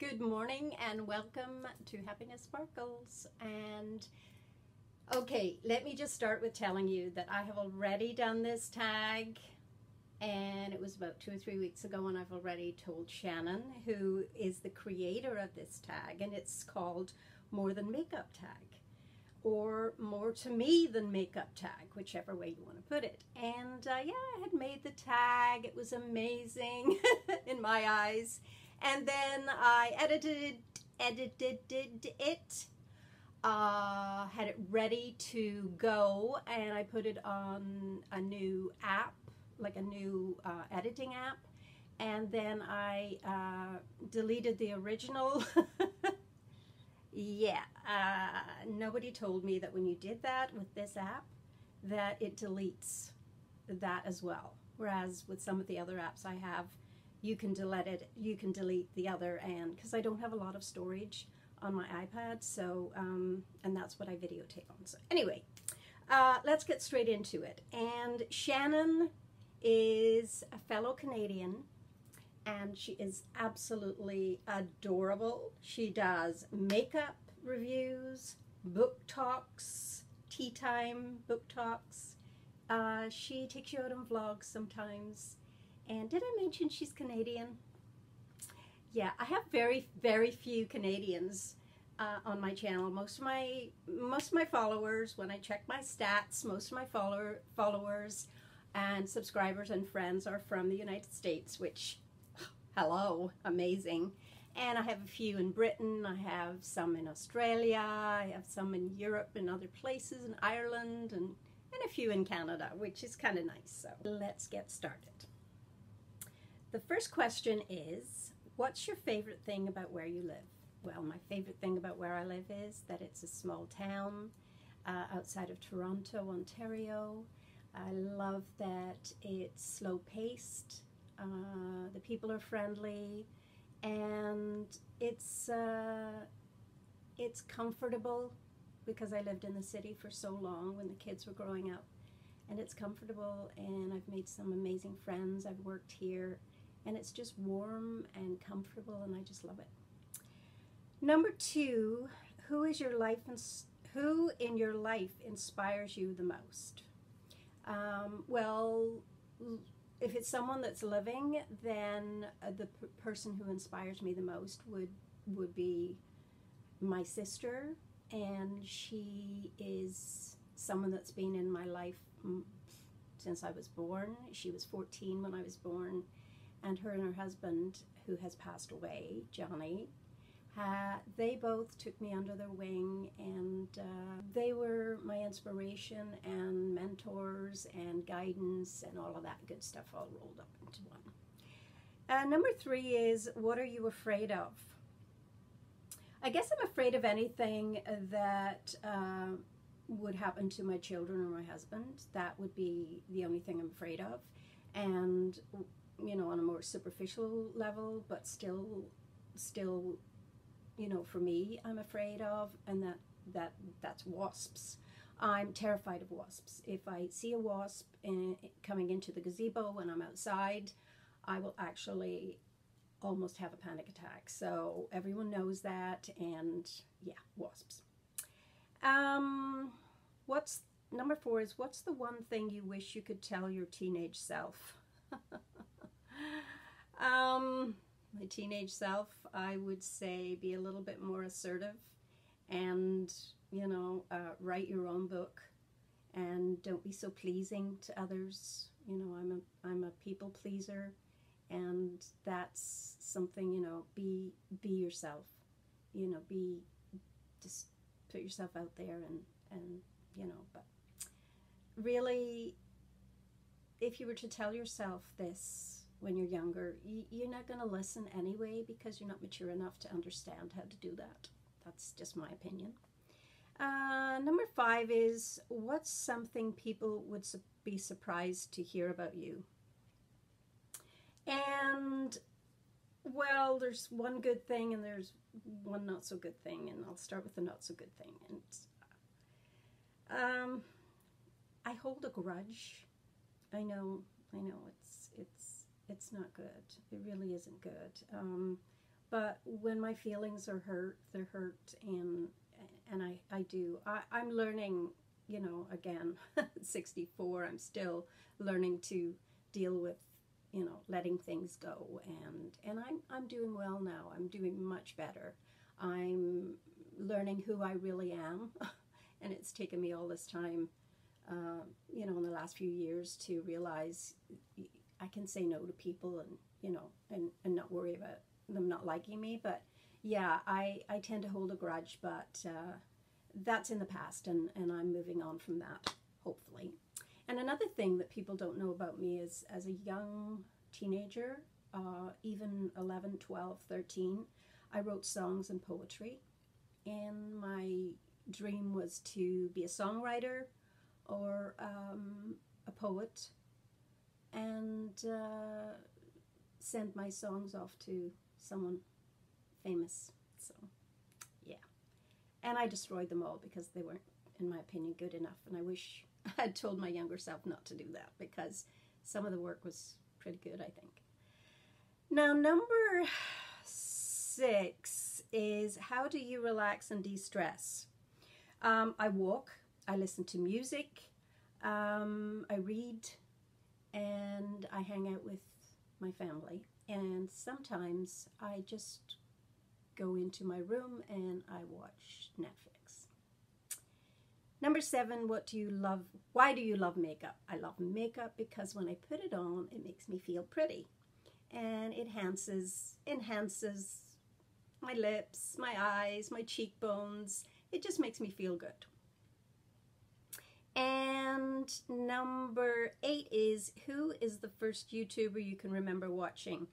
Good morning and welcome to Happiness Sparkles. And okay, let me just start with telling you that I have already done this tag and it was about two or three weeks ago and I've already told Shannon, who is the creator of this tag, and it's called More Than Makeup Tag or More to Me Than Makeup Tag, whichever way you want to put it. And uh, yeah, I had made the tag. It was amazing in my eyes. And then I edited edited it uh, had it ready to go and I put it on a new app like a new uh, editing app. And then I uh, deleted the original. Yeah uh, nobody told me that when you did that with this app that it deletes that as well. Whereas with some of the other apps I have you can delete it you can delete the other and because I don't have a lot of storage on my iPad so um, and that's what I videotape on so anyway uh, let's get straight into it and Shannon is a fellow Canadian and she is absolutely adorable. She does makeup reviews, book talks, tea time book talks. Uh, she takes you out on vlogs sometimes. And did I mention she's Canadian? Yeah, I have very, very few Canadians uh, on my channel. Most of my most of my followers, when I check my stats, most of my follower followers and subscribers and friends are from the United States, which, hello, amazing. And I have a few in Britain, I have some in Australia, I have some in Europe and other places, in Ireland, and, and a few in Canada, which is kind of nice. So let's get started. The first question is, what's your favorite thing about where you live? Well, my favorite thing about where I live is that it's a small town uh, outside of Toronto, Ontario. I love that it's slow paced, uh, the people are friendly, and it's uh, it's comfortable because I lived in the city for so long when the kids were growing up. And it's comfortable, and I've made some amazing friends. I've worked here, and it's just warm and comfortable, and I just love it. Number two, who is your life and who in your life inspires you the most? Um, well, if it's someone that's living, then uh, the person who inspires me the most would would be my sister, and she is someone that's been in my life since I was born. She was 14 when I was born, and her and her husband, who has passed away, Johnny, they both took me under their wing and uh, they were my inspiration and mentors and guidance and all of that good stuff all rolled up into one. Uh, number three is what are you afraid of? I guess I'm afraid of anything that uh, would happen to my children or my husband. That would be the only thing I'm afraid of. And, you know, on a more superficial level, but still, still you know, for me, I'm afraid of, and that, that that's wasps. I'm terrified of wasps. If I see a wasp in, coming into the gazebo when I'm outside, I will actually almost have a panic attack. So everyone knows that, and yeah, wasps. Um, what's number four is what's the one thing you wish you could tell your teenage self? um, my teenage self, I would say be a little bit more assertive and, you know, uh, write your own book and don't be so pleasing to others. You know, I'm a, I'm a people pleaser and that's something, you know, be, be yourself, you know, be, just put yourself out there and, and, you know, but really, if you were to tell yourself this, when you're younger, you're not going to listen anyway because you're not mature enough to understand how to do that. That's just my opinion. Uh, number five is what's something people would su be surprised to hear about you? And well, there's one good thing and there's one not so good thing, and I'll start with the not so good thing. And um, I hold a grudge. I know, I know, it's it's it's not good. It really isn't good. Um, but when my feelings are hurt, they're hurt, and and I I do. I, I'm learning. You know, again, 64. I'm still learning to deal with you know letting things go and and I'm I'm doing well now I'm doing much better I'm learning who I really am and it's taken me all this time uh, you know in the last few years to realize I can say no to people and you know and, and not worry about them not liking me but yeah I, I tend to hold a grudge but uh, that's in the past and, and I'm moving on from that hopefully and another thing that people don't know about me is as a young teenager, uh, even 11, 12, 13, I wrote songs and poetry. And my dream was to be a songwriter or um, a poet and uh, send my songs off to someone famous. So, yeah. And I destroyed them all because they weren't, in my opinion, good enough. And I wish I had told my younger self not to do that because some of the work was pretty good, I think. Now, number six is how do you relax and de stress? Um, I walk, I listen to music, um, I read, and I hang out with my family. And sometimes I just go into my room and I watch Netflix. Number seven, what do you love? Why do you love makeup? I love makeup because when I put it on, it makes me feel pretty. And it enhances, enhances my lips, my eyes, my cheekbones. It just makes me feel good. And number eight is who is the first YouTuber you can remember watching?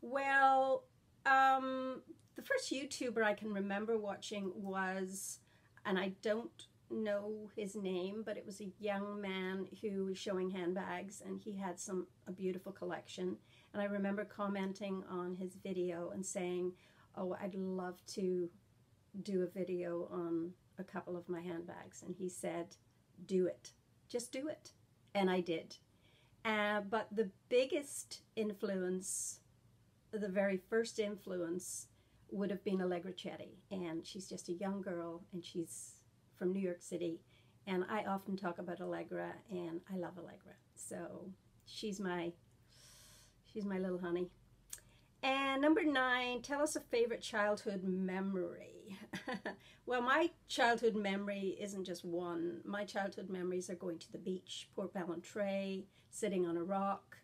Well, um, the first YouTuber I can remember watching was, and I don't know his name, but it was a young man who was showing handbags and he had some a beautiful collection. And I remember commenting on his video and saying, "Oh, I'd love to do a video on a couple of my handbags." And he said, "Do it. Just do it." And I did. Uh, but the biggest influence, the very first influence, would have been Allegra Chetty. And she's just a young girl and she's from New York City, and I often talk about Allegra, and I love Allegra. So she's my she's my little honey. And number nine, tell us a favorite childhood memory. well, my childhood memory isn't just one. My childhood memories are going to the beach, Port Ballantrae, sitting on a rock,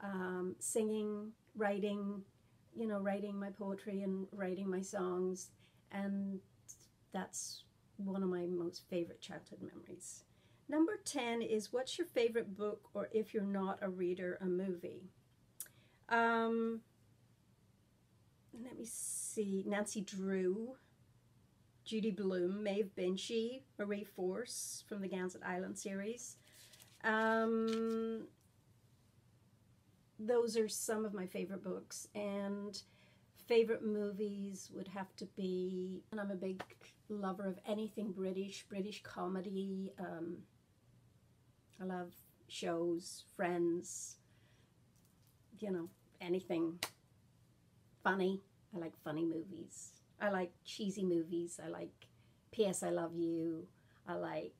um, singing, writing, you know, writing my poetry and writing my songs. And that's one of my most favorite childhood memories. Number 10 is what's your favorite book, or if you're not a reader, a movie? Um, let me see. Nancy Drew, Judy Blume, Maeve Binchy, Marie Force from the Gansett Island series. Um, those are some of my favorite books. And favorite movies would have to be, and I'm a big lover of anything British, British comedy. Um, I love shows, friends, you know, anything funny. I like funny movies. I like cheesy movies. I like P.S. I Love You. I like